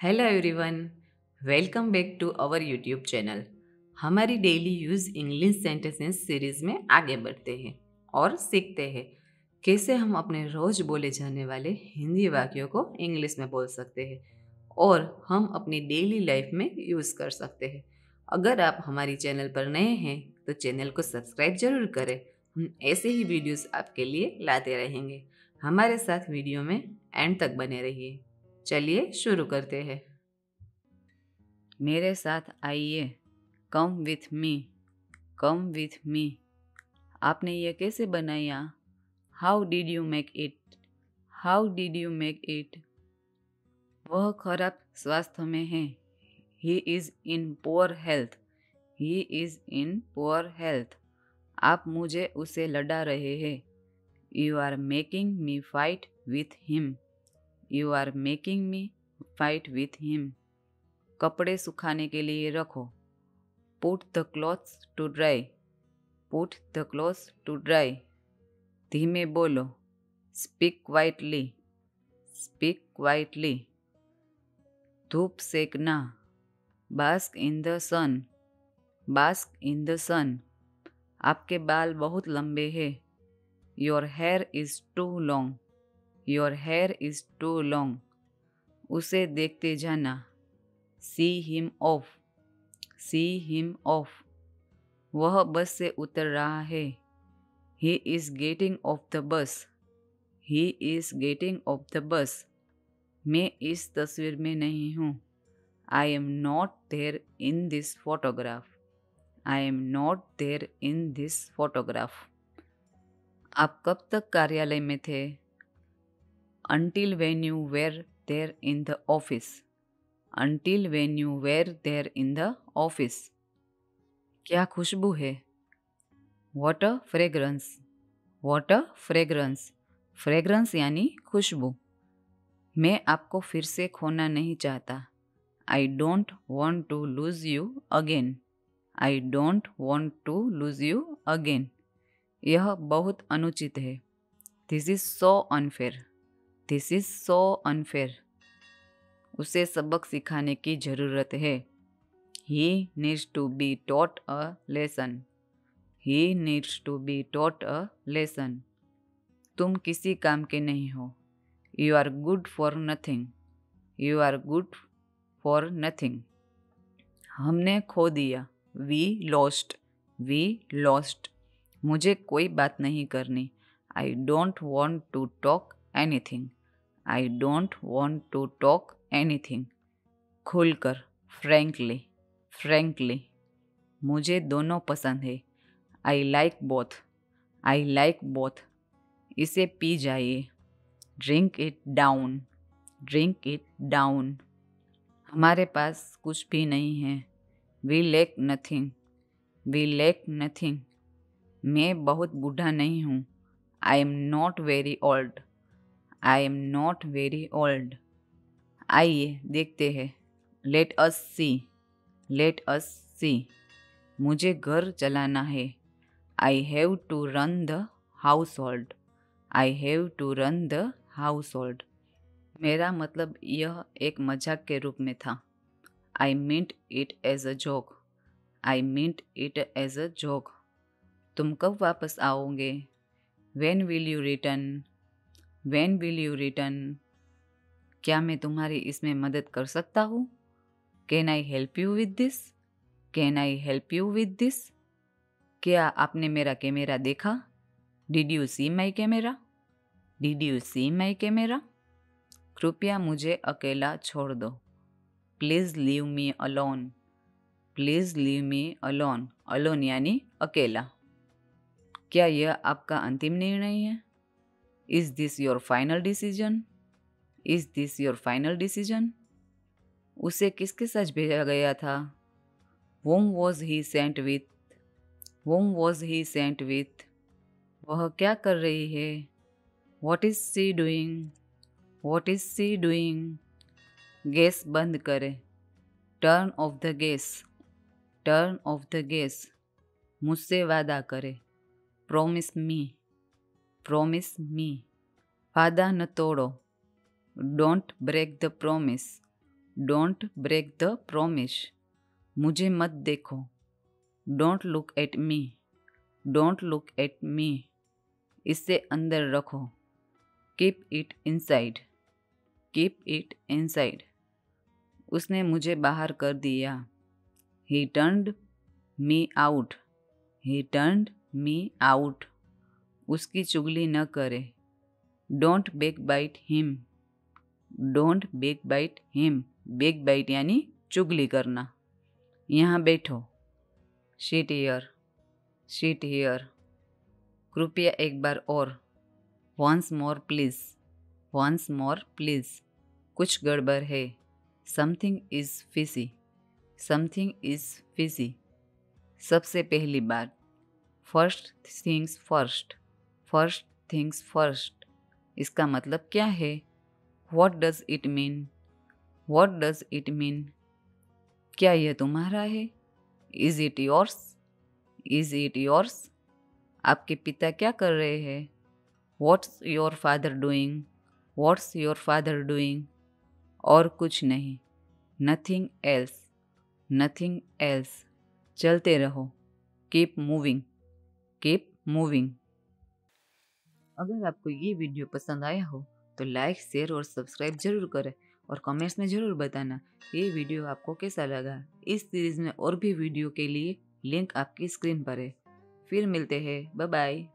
Hello everyone welcome back to our YouTube channel हमारी daily use English sentences series में आगे बढ़ते हैं और सीखते हैं। कैसे हम अपने रोज़ बोले जाने वाले हिंदी वाक्यों को इंग्लिश में बोल सकते हैं और हम अपनी डेली लाइफ में यूज़ कर सकते हैं। अगर आप हमारी चैनल पर नए हैं तो चैनल को सब्सक्राइब ज़रूर करें। हम ऐसे ही वीडियोस आपके लिए लाते रहेंगे। हमारे साथ वीडियो में एंड तक बने रहिए। चलिए शुरू करते हैं। मेरे साथ आइए। Come with me come with me आपने ये कैसे बनाया? How did you make it how did you make it वह खराब स्वास्थ्य में है। He is in poor health he is in poor health आप मुझे उसे लड़ा रहे हैं। You are making me fight with him you are making me fight with him कपड़े सुखाने के लिए रखो। Put the clothes to dry put the clothes to dry धीमे बोलो। स्पीक क्वाइटली स्पीक क्वाइटली धूप सेकना। Bask in the sun bask in the sun आपके बाल बहुत लंबे हैं। Your hair is too long your hair is too long उसे देखते जाना। See him off see him off वह बस से उतर रहा है। He is getting off the bus he is getting off the bus मैं इस तस्वीर में नहीं हूँ। I am not there in this photograph I am not there in this photograph आप कब तक कार्यालय में थे? Until when you were there in the office. Until when you were there in the office. क्या खुशबू है? What a fragrance what a fragrance fragrance यानी खुशबू। मैं आपको फिर से खोना नहीं चाहता। I don't want to lose you again I don't want to lose you again यह बहुत अनुचित है। This is so unfair this is so unfair उसे सबक सिखाने की ज़रूरत है। He needs to be taught a lesson he needs to be taught a lesson तुम किसी काम के नहीं हो। You are good for nothing you are good for nothing हमने खो दिया। वी लॉस्ट वी लॉस्ट मुझे कोई बात नहीं करनी। I don't want to talk anything I don't want to talk anything खुलकर फ्रेंकली फ्रेंकली मुझे दोनों पसंद है। I like both I like both इसे पी जाइए। Drink it down drink it down हमारे पास कुछ भी नहीं है। We lack nothing we lack nothing मैं बहुत बूढ़ा नहीं हूँ। I am not very old I am not very old आइए, देखते हैं। लेट अस सी लेट अस सी मुझे घर चलाना है। I have to run the household I have to run the household मेरा मतलब यह एक मज़ाक के रूप में था। I meant it as a joke I meant it as a joke तुम कब वापस आओगे? When will you return when will you return क्या मैं तुम्हारी इसमें मदद कर सकता हूँ? Can I help you with this can I help you with this क्या आपने मेरा कैमरा देखा? Did you see my camera did you see my camera कृपया मुझे अकेला छोड़ दो। Please leave me alone please leave me alone alone यानी अकेला। क्या यह आपका अंतिम निर्णय है? Is this your final decision is this your final decision उसे किसके साथ भेजा गया था? Whom was he sent with whom was he sent with वह क्या कर रही है? What is she doing what is she doing gas बंद करे। Turn off the gas turn off the gas मुझसे वादा करे। प्रोमिस मी प्रोमिस मी वादा न तोड़ो don't break the promise don't break the promise मुझे मत देखो. Don't look at me don't look at me इसे अंदर रखो. Keep it inside keep it inside उसने मुझे बाहर कर दिया. He turned me out he turned me out उसकी चुगली न करे। Don't backbite him don't backbite him backbite यानी चुगली करना। यहाँ बैठो। शीट हेयर शीट हेयर कृपया एक बार और। Once more please once more please कुछ गड़बड़ है। Something is fishy something is fishy सबसे पहली बात। First things first first things first इसका मतलब क्या है? What does it mean what does it mean क्या यह तुम्हारा है? Is it yours is it yours आपके पिता क्या कर रहे हैं? What's your father doing what's your father doing और कुछ नहीं। नथिंग एल्स नथिंग एल्स चलते रहो. कीप मूविंग कीप मूविंग अगर आपको ये वीडियो पसंद आया हो तो लाइक, शेयर और सब्सक्राइब ज़रूर करें और कमेंट्स में ज़रूर बताना ये वीडियो आपको कैसा लगा। इस सीरीज़ में और भी वीडियो के लिए लिंक आपकी स्क्रीन पर है। फिर मिलते हैं। Bye bye